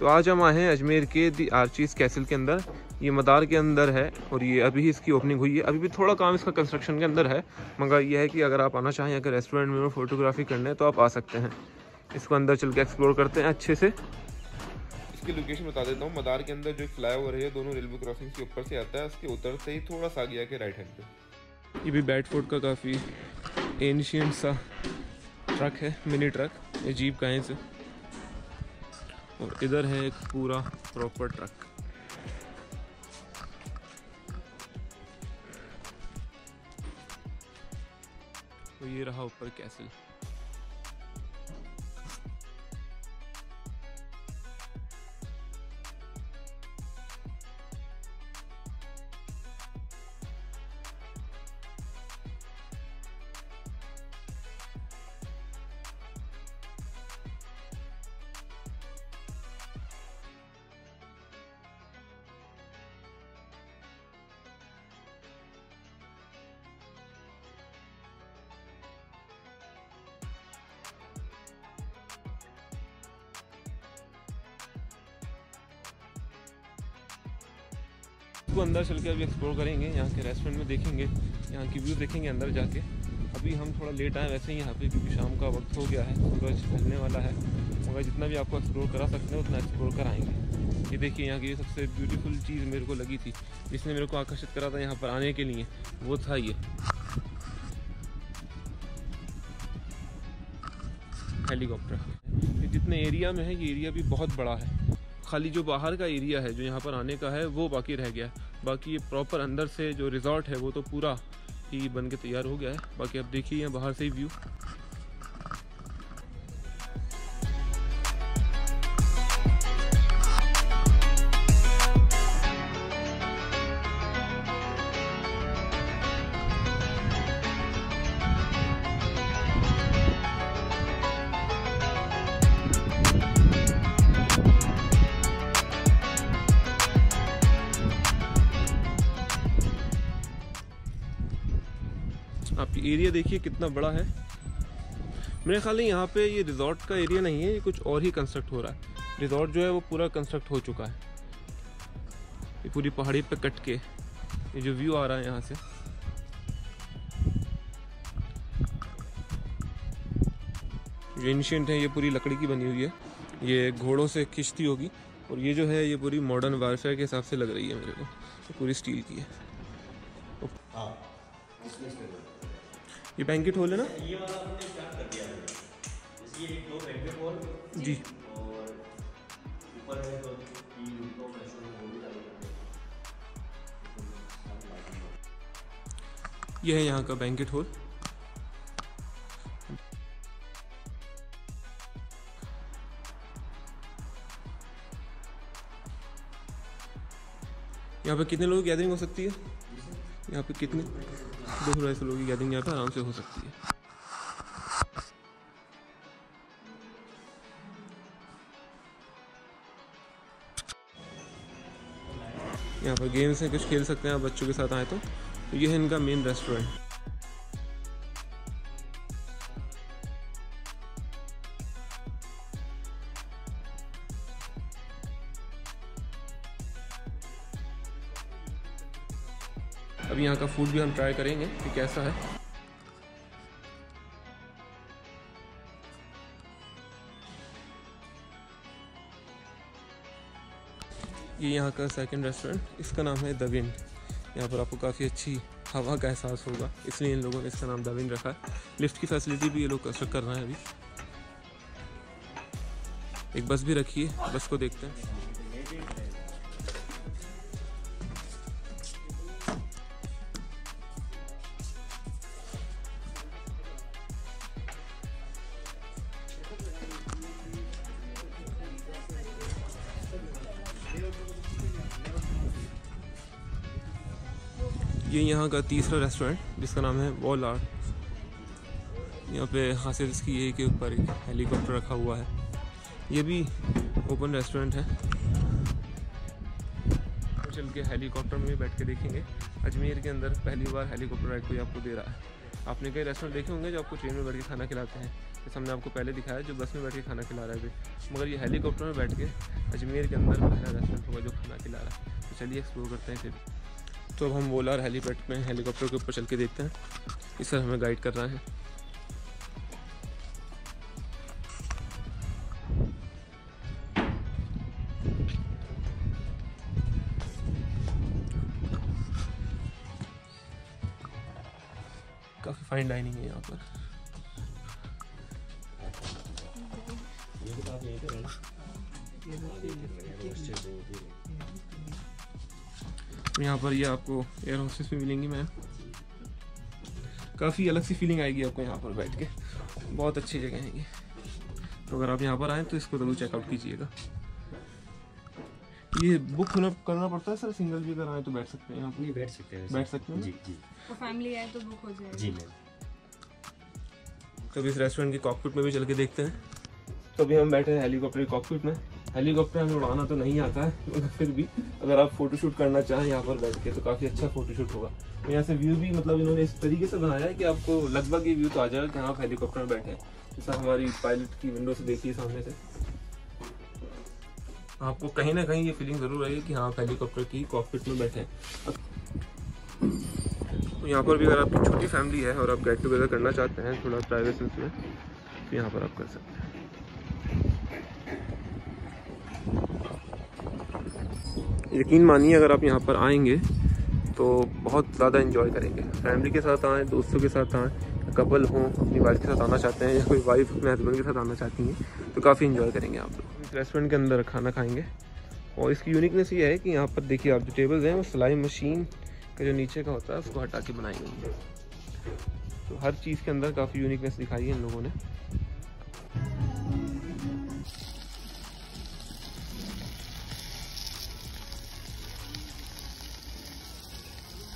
तो आज हम आए हैं अजमेर के दी आर्चीज कैसल के अंदर। ये मदार के अंदर है और ये अभी ही इसकी ओपनिंग हुई है। अभी भी थोड़ा काम इसका कंस्ट्रक्शन के अंदर है मगर ये है कि अगर आप आना चाहें अगर रेस्टोरेंट में फोटोग्राफी करने तो आप आ सकते हैं। इसको अंदर चल के एक्सप्लोर करते हैं अच्छे से। इसकी लोकेशन बता देता हूँ। मदार के अंदर जो फ्लाई ओवर है दोनों रेलवे क्रॉसिंग के ऊपर से आता है। उसके उतर से ही थोड़ा सा गया के राइट हैंड पे। ये भी बैट बैटफोर्ड का काफ़ी एंशियंट सा ट्रक है मिनी ट्रक ये जीप कहें से और इधर है एक पूरा प्रॉपर ट्रक तो ये रहा ऊपर कैसल इसको अंदर चल के अभी एक्सप्लोर करेंगे, यहाँ के रेस्टोरेंट में देखेंगे, यहाँ की व्यू देखेंगे अंदर जाके। अभी हम थोड़ा लेट आए वैसे ही यहाँ पे, क्योंकि शाम का वक्त हो गया है सूरज ढलने वाला है। मगर जितना भी आपको एक्सप्लोर करा सकते हैं, उतना एक्सप्लोर कराएँगे। ये देखिए यहाँ की ये सबसे ब्यूटीफुल चीज़ मेरे को लगी थी, जिसने मेरे को आकर्षित करा था यहाँ पर आने के लिए, वो था ये। हेलीकॉप्टर जितने एरिया में है, ये एरिया भी बहुत बड़ा है। खाली जो बाहर का एरिया है, जो यहाँ पर आने का है, वो बाकी रह गया है। बाकी ये प्रॉपर अंदर से जो रिजॉर्ट है वो तो पूरा ही बन के तैयार हो गया है। बाकी अब देखिए यहाँ बाहर से ही व्यू एरिया देखिए कितना बड़ा है। मेरे ख्याल यहाँ पे ये रिजॉर्ट का एरिया नहीं है, ये कुछ और ही कंस्ट्रक्ट हो रहा है। रिजॉर्ट जो है वो पूरा कंस्ट्रक्ट हो चुका है। ये पूरी पहाड़ी पे कट के, ये जो व्यू आ रहा है यहाँ से। जो एंशियंट है, ये पूरी लकड़ी की बनी हुई है। ये घोड़ों से खिंचती होगी। और ये जो है, ये पूरी मॉडर्न वारफेयर के हिसाब से लग रही है मेरे को। पूरी स्टील की है। ये बैंकेट हॉल है ना? ये वाला हमने स्टार्ट कर दिया है जैसे ये एक दो बैंकेट हॉल जी। और ऊपर है तो तीन दो रेस्टोरेंट वो भी चालू कर ये है यहाँ का बैंकेट हॉल यहाँ पे कितने लोगों की गैदरिंग हो सकती है? यहाँ पे कितने? दो ढाई सौ लोगों की गैदरिंग यहाँ पे आराम से हो सकती है। यहाँ पर गेम्स हैं, कुछ खेल सकते हैं, आप बच्चों के साथ आए तो। तो ये है इनका मेन रेस्टोरेंट यहाँ का फ़ूड भी हम ट्राई करेंगे कि कैसा है। ये यहाँ का सेकंड रेस्टोरेंट इसका नाम है द विंड यहाँ पर आपको काफ़ी अच्छी हवा का एहसास होगा, इसलिए इन लोगों ने इसका नाम द विंड रखा है। लिफ्ट की फैसिलिटी भी ये लोग कंस्ट्रक्ट कर रहे हैं अभी। एक बस भी रखी है बस को देखते हैं। ये यहाँ का तीसरा रेस्टोरेंट जिसका नाम है वॉल आर्ट यहाँ पे खासियत इसकी ये है कि ऊपर एक हेलीकॉप्टर रखा हुआ है। ये भी ओपन रेस्टोरेंट है। चल के हेलीकॉप्टर में भी बैठ के देखेंगे। अजमेर के अंदर पहली बार हेलीकॉप्टर राइड कोई आपको दे रहा है। आपने कई रेस्टोरेंट देखे होंगे जो आपको ट्रेन में बैठ के खाना खिलाते हैं। जैसे हमने आपको पहले दिखाया, जो बस में बैठ के खाना खिला रहे थे मगर ये हेलीकॉप्टर में बैठ के अजमेर के अंदर पहला रेस्टोरेंट होगा जो खाना खिला रहा है। तो चलिए एक्सप्लोर करते हैं फिर। तो अब हम बोला हेलीपैड में हेलीकॉप्टर के ऊपर चल के देखते हैं। इस सर हमें गाइड कर रहा है। काफ़ी फाइन डाइनिंग है यहाँ पर। यहाँ पर ये आपको एयर होस्टेस भी मिलेंगी मैम। काफ़ी अलग सी फीलिंग आएगी आपको यहाँ पर बैठ के। बहुत अच्छी जगह है ये। तो अगर आप यहाँ पर आएँ तो इसको ज़रूर चेकआउट कीजिएगा। ये बुक होना करना पड़ता है सर? सिंगल भी अगर आए तो बैठ सकते हैं यहाँ नहीं बैठ सकते हैं बैठ सकते हैं? जी जी। तो फैमिली है तो बुक हो जाएगी। जी मैम। तो इस रेस्टोरेंट के कॉकपिट में भी चल के देखते हैं। तो अभी हम बैठे हैं हेलीकॉप्टर के कॉकपिट में। हेलीकॉप्टर हमें उड़ाना तो नहीं आता है, मगर फिर भी अगर आप फोटोशूट करना चाहें यहाँ पर बैठ के तो काफ़ी अच्छा फोटोशूट होगा। तो यहाँ से व्यू भी मतलब इन्होंने इस तरीके से बनाया है कि आपको लगभग ये व्यू तो आ जाएगा कि हाँ आप हेलीकॉप्टर में बैठे जैसा हमारी पायलट की विंडो से देखिए सामने से। आपको कहीं ना कहीं ये फीलिंग ज़रूर आएगी कि हाँ आप हेलीकॉप्टर की कॉकपिट में बैठे हैं। तो यहाँ पर भी अगर आपकी छोटी फैमिली है और आप गेट टुगेदर करना चाहते हैं, थोड़ा प्राइवेसी में तो यहाँ पर आप कर सकते हैं। यकीन मानिए, अगर आप यहाँ पर आएँगे तो बहुत ज़्यादा इन्जॉय करेंगे। फैमिली के साथ आएँ, दोस्तों के साथ आएँ कपल हों, अपनी वाइफ के साथ आना चाहते हैं, या कोई वाइफ अपने हस्बैंड के साथ आना चाहती हैं तो काफ़ी इन्जॉय करेंगे आप लोग। रेस्टोरेंट के अंदर खाना खाएँगे। और इसकी यूनिकनेस ये है कि यहाँ पर देखिए, आप जो टेबल्स हैं, वो सिलाई मशीन का जो नीचे का होता है, उसको हटा के बनाई गई है। तो हर चीज़ के अंदर काफ़ी यूनिकनेस दिखाई है इन लोगों ने।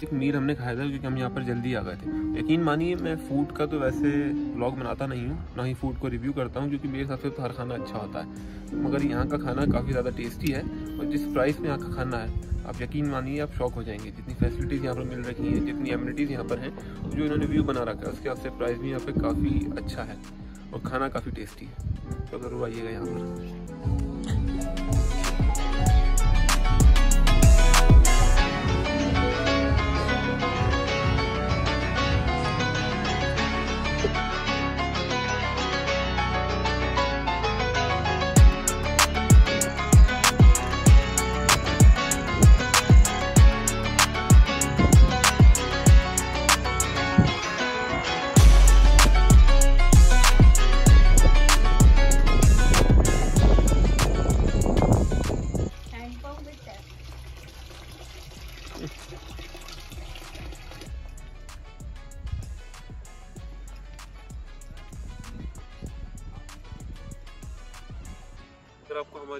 एक मील हमने खाया था, क्योंकि हम यहाँ पर जल्दी आ गए थे। यकीन मानिए, मैं फ़ूड का तो वैसे ब्लॉग बनाता नहीं हूँ, ना ही फ़ूड को रिव्यू करता हूँ, क्योंकि मेरे हिसाब से तो हर खाना अच्छा होता है। मगर यहाँ का खाना काफ़ी ज़्यादा टेस्टी है, और जिस प्राइस में यहाँ का खाना है, आप यकीन मानिए, आप शॉक हो जाएँगे। जितनी फैसिलिटीज़ यहाँ पर मिल रही हैं, जितनी एम्यूनिटीज़ यहाँ पर हैं, जो इन्होंने व्यू बना रखा है, उसके हिसाब से प्राइस भी यहाँ पर काफ़ी अच्छा है, और खाना काफ़ी टेस्टी है। तो ज़रूर आइएगा यहाँ पर।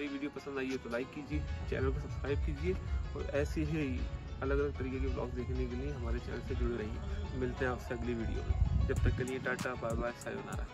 हमारी वीडियो पसंद आई है तो लाइक कीजिए चैनल को सब्सक्राइब कीजिए और ऐसे ही अलग अलग तरीके के ब्लॉग देखने के लिए हमारे चैनल से जुड़े रहिए। मिलते हैं आपसे अगली वीडियो में। जब तक के लिए टाटा बाय बाय सायोनारा